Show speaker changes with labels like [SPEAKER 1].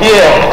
[SPEAKER 1] Yeah.